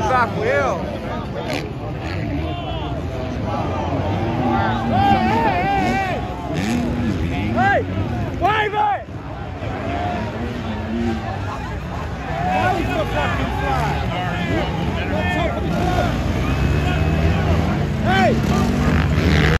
saco tá eu?